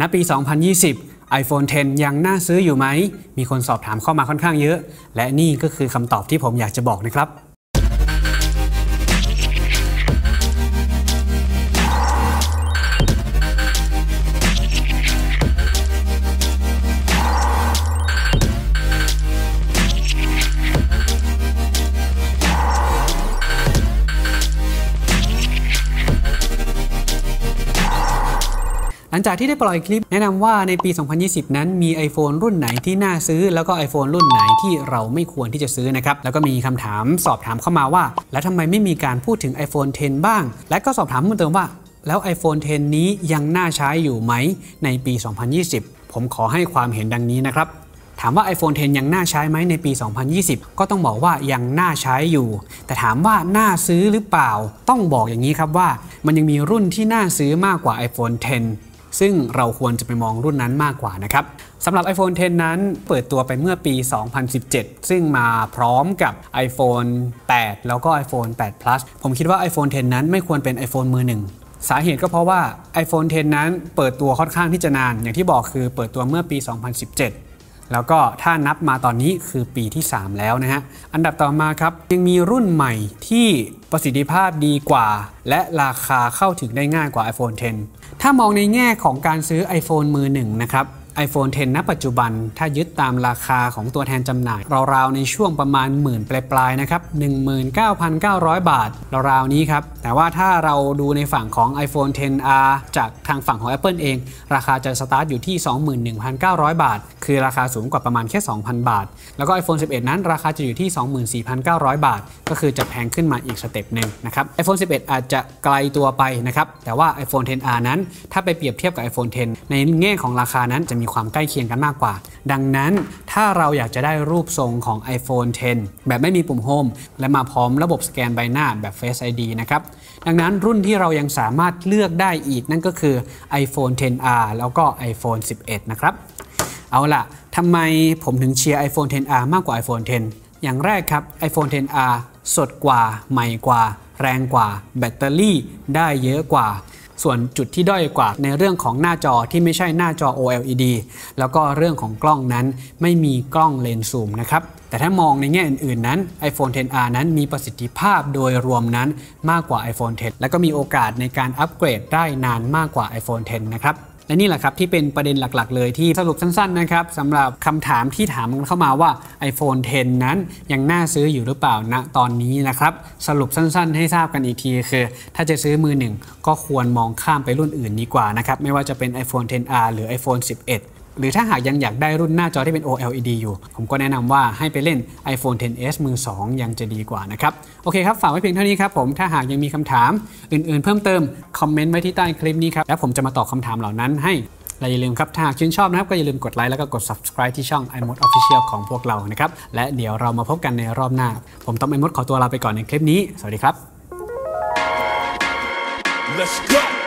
ณปี 2020 iPhone 10 ยังน่าซื้ออยู่ไหม มีคนสอบถามเข้ามาค่อนข้างเยอะ และนี่ก็คือคำตอบที่ผมอยากจะบอกนะครับ หลังจากที่ได้ปล่อยคลิปแนะนำว่าในปี 2020 นั้นมี iPhone รุ่นไหนที่น่าซื้อ แล้วก็ iPhone รุ่นไหนที่เราไม่ควรที่จะซื้อนะครับ แล้วก็มีคำถามสอบถามเข้ามาว่า แล้วทำไมไม่มีการพูดถึง iPhone 10 บ้าง และก็สอบถามเพิ่มเติมว่า แล้ว iPhone 10 นี้ยังน่าใช้อยู่ไหมในปี 2020 ผมขอให้ความเห็นดังนี้นะครับถามว่า iPhone 10 ยังน่าใช้ไหมในปี 2020 ก็ต้องบอกว่ายังน่าใช้อยู่ แต่ถามว่าน่าซื้อหรือเปล่า ต้องบอกอย่างนี้ครับว่า มันยังมีรุ่นที่น่าซื้อมากกว่า iPhone 10 ซึ่งเราควรจะไปมองรุ่นนั้นมากกว่านะครับสำหรับ iPhone 10 นั้นเปิดตัวไปเมื่อปี 2017 ซึ่งมาพร้อมกับ iPhone 8 แล้วก็ iPhone 8 Plus ผมคิดว่า iPhone 10 นั้นไม่ควรเป็น iPhone มือหนึ่งสาเหตุก็เพราะว่า iPhone 10 นั้นเปิดตัวค่อนข้างที่จะนาน อย่างที่บอกคือเปิดตัวเมื่อปี 2017 แล้วก็ถ้านับมาตอนนี้คือปีที่ 3 แล้วนะฮะ อันดับต่อมาครับ ยังมีรุ่นใหม่ที่ประสิทธิภาพดีกว่า และราคาเข้าถึงได้ง่ายกว่า iPhone 10 ถ้ามองในแง่ของการซื้อ iPhone มือหนึ่งนะครับ iPhone 10 ณ ปัจจุบัน ถ้ายึดตามราคาของตัวแทนจำหน่าย ราวๆ ในช่วงประมาณหมื่นปลายๆ นะครับ 19,900 บาท ราวๆ นี้ครับ แต่ว่าถ้าเราดูในฝั่งของ iPhone 10R จากทางฝั่งของ Apple เอง ราคาจะสตาร์ทอยู่ที่ 21,900 บาท คือราคาสูงกว่าประมาณแค่ 2,000 บาท แล้วก็ iPhone 11 นั้น ราคาจะอยู่ที่ 24,900 บาท ก็คือจะแพงขึ้นมาอีก step หนึ่งนะครับ iPhone 11 อาจจะไกลตัวไปนะครับ แต่ว่า iPhone 10R นั้น ถ้าไปเปรียบเทียบกับ iPhone 10 ในแง่ของราคานั้นจะมีความใกล้เคียงกันมากกว่า ดังนั้นถ้าเราอยากจะได้รูปทรงของ iPhone 10 แบบไม่มีปุ่ม Home และมาพร้อมระบบสแกนใบหน้าแบบ Face ID นะครับดังนั้นรุ่นที่เรายังสามารถเลือกได้อีกนั่นก็คือ iPhone 10R แล้วก็ iPhone 11 นะครับ เอาล่ะทำไมผมถึงเชียร์ iPhone 10R มากกว่า iPhone 10 อย่างแรกครับ iPhone 10R สดกว่า ใหม่กว่า แรงกว่า แบตเตอรี่ได้เยอะกว่า ส่วนจุดที่ด้อยกว่าในเรื่องของหน้าจอที่ไม่ใช่หน้าจอ OLED แล้วก็เรื่องของกล้องนั้นไม่มีกล้องเลนส์ซูมนะครับแต่ถ้ามองในแง่อื่นๆนั้น iPhone 10R นั้นมีประสิทธิภาพโดยรวมนั้นมากกว่า iPhone 10 และก็มีโอกาสในการอัปเกรดได้นานมากกว่า iPhone 10 นะครับ และนี่แหละครับที่เป็นประเด็นหลักๆ เลยที่สรุปสั้นๆนะครับสำหรับคำถามที่ถามกันเข้ามาว่า iPhone 10 นั้นยังน่าซื้ออยู่หรือเปล่าณตอนนี้นะครับสรุปสั้นๆ ให้ทราบกันอีกทีคือ ถ้าจะซื้อมือหนึ่งก็ควรมองข้ามไปรุ่นอื่นดีกว่านะครับไม่ว่าจะเป็น iPhone 10R หรือ iPhone 11 หรือถ้าหากยังอยากได้รุ่นหน้าจอที่เป็น OLED อยู่ ผมก็แนะนำว่าให้ไปเล่น iPhone 10s มือ 2 ยังจะดีกว่านะครับ โอเคครับ ฝากไว้เพียงเท่านี้ครับผม ถ้าหากยังมีคำถามอื่นๆ เพิ่มเติม คอมเมนต์ไว้ที่ใต้คลิปนี้ครับ แล้วผมจะมาตอบคำถามเหล่านั้นให้และอย่าลืมครับ ถ้าหากชื่นชอบนะครับ ก็อย่าลืมกดไลค์แล้วก็กด subscribe ที่ช่อง iMode Official ของพวกเรานะครับ และเดี๋ยวเรามาพบกันในรอบหน้า ผมต้อง iMod ขอตัวลาไปก่อนในคลิปนี้ สวัสดีครับ Let's go.